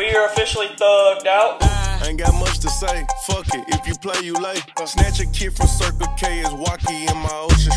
We are officially thugged out. Ain't got much to say. Fuck it. If you play, you lay. Snatch a kid from Circle K is walkie in my ocean